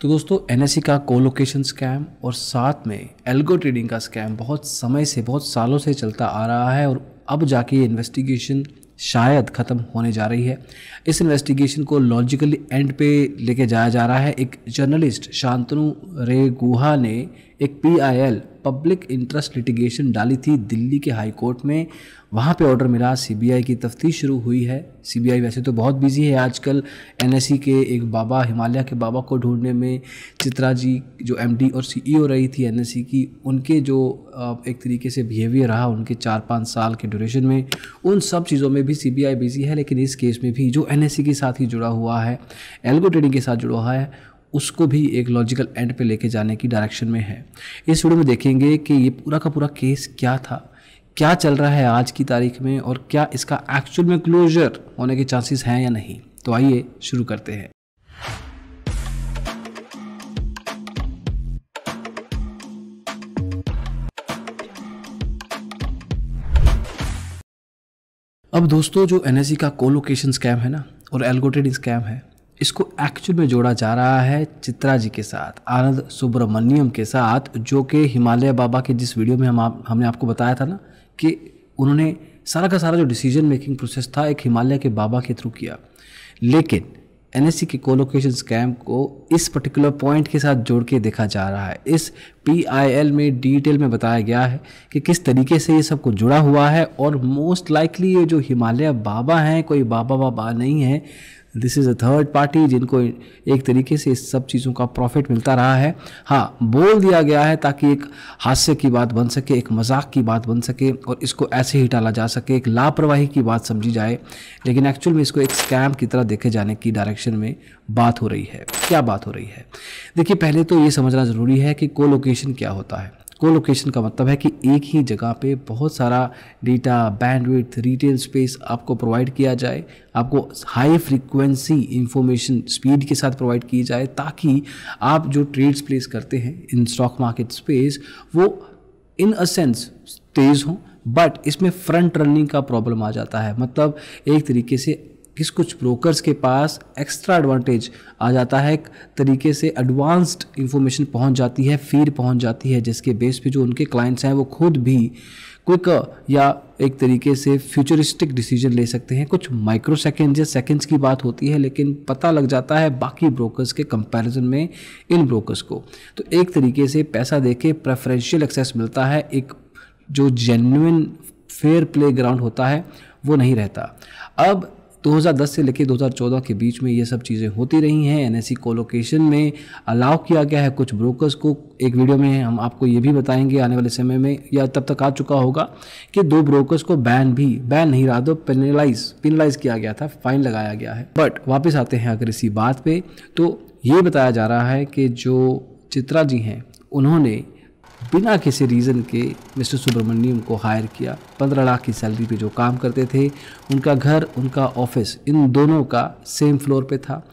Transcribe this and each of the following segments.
तो दोस्तों एन का कोलोकेशन स्कैम और साथ में एल्गो ट्रेडिंग का स्कैम बहुत समय से, बहुत सालों से चलता आ रहा है और अब जाके ये इन्वेस्टिगेशन शायद ख़त्म होने जा रही है। इस इन्वेस्टिगेशन को लॉजिकली एंड पे लेके जाया जा रहा है। एक जर्नलिस्ट शांतनु रे गुहा ने एक पीआईएल पब्लिक इंटरेस्ट लिटिगेशन डाली थी दिल्ली के हाई कोर्ट में। वहाँ पे ऑर्डर मिला सीबीआई की तफ्तीश शुरू हुई है। सीबीआई वैसे तो बहुत बिज़ी है आजकल। एनएससी के एक बाबा, हिमालय के बाबा को ढूँढने में चित्रा जी, जो एमडी और सीईओ रही थी एनएससी की, उनके जो एक तरीके से बिहेवियर रहा उनके चार पाँच साल के ड्यूरेशन में, उन सब चीज़ों में भी सीबीआई बिज़ी है, लेकिन इस केस में भी जो एनएससी के साथ ही जुड़ा हुआ है एल्गो ट्रेडिंग के साथ जुड़ा हुआ है उसको भी एक लॉजिकल एंड पे लेके जाने की डायरेक्शन में है। इस वीडियो में देखेंगे कि ये पूरा का पूरा केस क्या था, क्या चल रहा है आज की तारीख में और क्या इसका एक्चुअल में क्लोजर होने के चांसेस हैं या नहीं। तो आइए शुरू करते हैं। अब दोस्तों, जो एन का कोलोकेशन स्कैम है ना, और एल्गोटेड स्कैम है इसको एक्चुअल में जोड़ा जा रहा है चित्रा जी के साथ आनंद सुब्रमण्यम के साथ जो कि हिमालय बाबा के जिस वीडियो में हम आप, हमने आपको बताया था ना कि उन्होंने सारा का सारा जो डिसीज़न मेकिंग प्रोसेस था एक हिमालय के बाबा के थ्रू किया। लेकिन एनएससी के कोलोकेशन स्कैम को इस पर्टिकुलर पॉइंट के साथ जोड़ के देखा जा रहा है। इस PIL में डिटेल में बताया गया है कि किस तरीके से ये सब कुछ जुड़ा हुआ है और मोस्ट लाइकली ये जो हिमालय बाबा हैं, कोई बाबा बाबा नहीं है this is a third party जिनको एक तरीके से इस सब चीज़ों का प्रॉफिट मिलता रहा है। हाँ बोल दिया गया है ताकि एक हादसे की बात बन सके, एक मज़ाक की बात बन सके और इसको ऐसे ही टाला जा सके, एक लापरवाही की बात समझी जाए। लेकिन एक्चुअल में इसको एक स्कैम की तरह देखे जाने की डायरेक्शन में बात हो रही है। क्या बात हो रही है? देखिए, पहले तो ये समझना ज़रूरी है कि कोलोकेशन क्या होता है? कोलोकेशन का मतलब है कि एक ही जगह पे बहुत सारा डेटा बैंडविड्थ रिटेल स्पेस आपको प्रोवाइड किया जाए, आपको हाई फ्रीक्वेंसी इंफॉर्मेशन स्पीड के साथ प्रोवाइड की जाए, ताकि आप जो ट्रेड्स प्लेस करते हैं इन स्टॉक मार्केट स्पेस वो इन अ सेंस तेज़ हों बट इसमें फ्रंट रनिंग का प्रॉब्लम आ जाता है। मतलब एक तरीके से किस कुछ ब्रोकर्स के पास एक्स्ट्रा एडवांटेज आ जाता है, एक तरीके से एडवांस्ड इन्फॉर्मेशन पहुँच जाती है फ़ीड पहुँच जाती है, जिसके बेस पे जो उनके क्लाइंट्स हैं, वो खुद भी क्विक या एक तरीके से फ्यूचरिस्टिक डिसीज़न ले सकते हैं। कुछ माइक्रो सेकेंड या सेकेंड्स की बात होती है, लेकिन पता लग जाता है बाकी ब्रोकर्स के कंपैरिजन में इन ब्रोकर्स को। तो एक तरीके से पैसा दे के प्रेफरेंशियल एक्सेस मिलता है, एक जो जेन्युन फेयर प्ले ग्राउंड होता है, वो नहीं रहता। अब 2010 से लेकर 2014 के बीच में ये सब चीज़ें होती रही हैं। एन एनएससी कोलोकेशन में अलाउ किया गया है कुछ ब्रोकर्स को। एक वीडियो में हम आपको ये भी बताएँगे आने वाले समय में, या तब तक आ चुका होगा कि दो ब्रोकर्स को बैन भी बैन नहीं रहा दो पेनलाइज पेनलाइज किया गया था फाइन लगाया गया है। बट वापस आते हैं अगर इसी बात पर तो ये बताया जा रहा है कि जो चित्रा जी हैं, उन्होंने बिना किसी रीज़न के मिस्टर सुब्रमण्यम को हायर किया। पंद्रह लाख की सैलरी पे जो काम करते थे, उनका घर, उनका ऑफ़िस, इन दोनों का सेम फ्लोर पे था।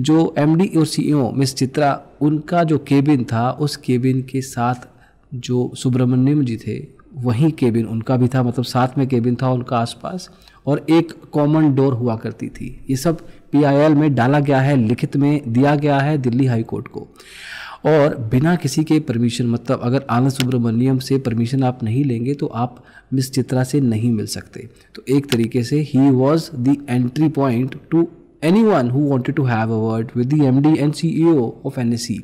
जो एमडी और सीईओ मिस चित्रा, उनका जो केबिन था, उस केबिन के साथ जो सुब्रमण्यम जी थे, वही केबिन उनका भी था मतलब साथ में केबिन था उनका आसपास, और एक कॉमन डोर हुआ करती थी। ये सब पीआईएल में डाला गया है, लिखित में दिया गया है दिल्ली हाई कोर्ट को। और बिना किसी के परमिशन मतलब अगर आनंद सुब्रमण्यम से परमिशन आप नहीं लेंगे तो आप मिस चित्रा से नहीं मिल सकते। तो एक तरीके से ही was the entry point to anyone who wanted to have a word with the M D and C E O of N S C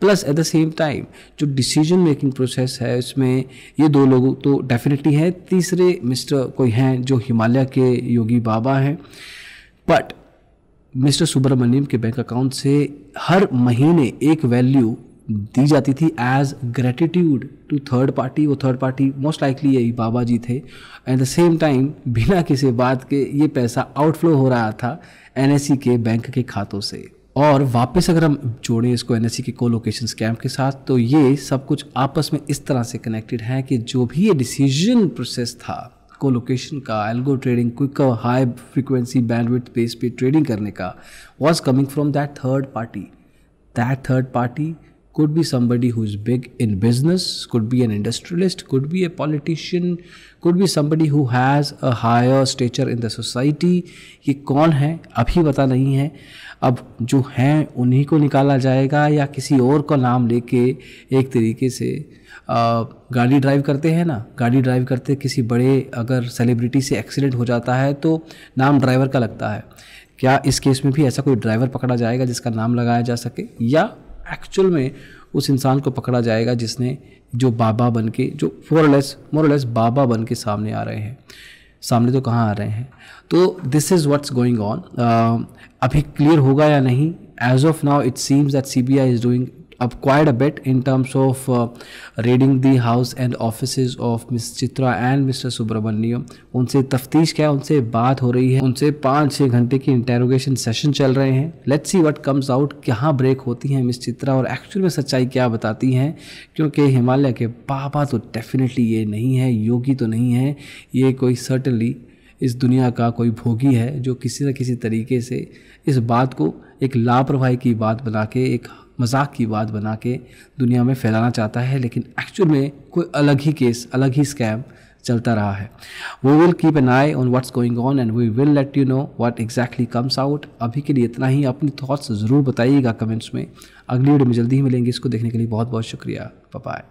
plus at the same time जो डिसीज़न मेकिंग प्रोसेस है, उसमें ये दो लोग तो definitely हैं। तीसरे mister कोई हैं जो हिमालय के योगी बाबा हैं। बट मिस्टर सुब्रमण्यम के बैंक अकाउंट से हर महीने एक वैल्यू दी जाती थी as gratitude to third party वो थर्ड पार्टी मोस्ट लाइकली यही बाबा जी थे। एट द सेम टाइम बिना किसी बात के ये पैसा आउटफ्लो हो रहा था एनएससी के बैंक के खातों से। और वापस अगर हम जोड़ें इसको एनएससी के कोलोकेशन स्कैम के साथ तो ये सब कुछ आपस में इस तरह से कनेक्टेड है कि जो भी ये डिसीज़न प्रोसेस था कोलोकेशन का algo trading quick high frequency bandwidth base पे ट्रेडिंग करने का was coming from that third party that third party could be somebody who's big in business, could be an industrialist, could be a politician, could be somebody who has a higher stature in the society. ये कौन है? अभी पता नहीं है। अब जो हैं उन्हीं को निकाला जाएगा या किसी और का नाम लेके एक तरीके से गाड़ी ड्राइव करते हैं ना? गाड़ी ड्राइव करते किसी बड़े अगर सेलिब्रिटी से एक्सीडेंट हो जाता है तो नाम ड्राइवर का लगता है। क्या इस केस में भी ऐसा कोई ड्राइवर पकड़ा जाएगा जिसका नाम लगाया जा सके? या एक्चुअल में उस इंसान को पकड़ा जाएगा जिसने जो बाबा बन के, जो फोरलेस मोरलेस बाबा बन के सामने आ रहे हैं। सामने तो कहाँ आ रहे हैं? तो this is what's going on अभी क्लियर होगा या नहीं? As of now it seems that C B I is doing up quite a bit in terms of uh, raiding the house and offices of Miss Chitra and Mr. Subramaniam उनसे तफ्तीश क्या? है उनसे बात हो रही है। उनसे पाँच छः घंटे की इंटेरोगेशन सेशन चल रहे हैं। Let's see what comes out कहाँ ब्रेक होती हैं मिस चित्रा और एक्चुअल में सच्चाई क्या बताती हैं? क्योंकि हिमालय के बाबा तो डेफिनेटली ये नहीं है योगी तो नहीं है। ये कोई सर्टनली इस दुनिया का कोई भोगी है जो किसी न किसी तरीके से इस बात को एक लापरवाही की बात बना के एक मज़ाक की बात बना के दुनिया में फैलाना चाहता है, लेकिन एक्चुअल में कोई अलग ही केस अलग ही स्कैम चलता रहा है। We will keep an eye on what's going on and we will let you know what exactly comes out अभी के लिए इतना ही, अपनी थॉट्स ज़रूर बताइएगा कमेंट्स में। अगली वीडियो में जल्दी ही मिलेंगे, इसको देखने के लिए बहुत बहुत शुक्रिया। बाय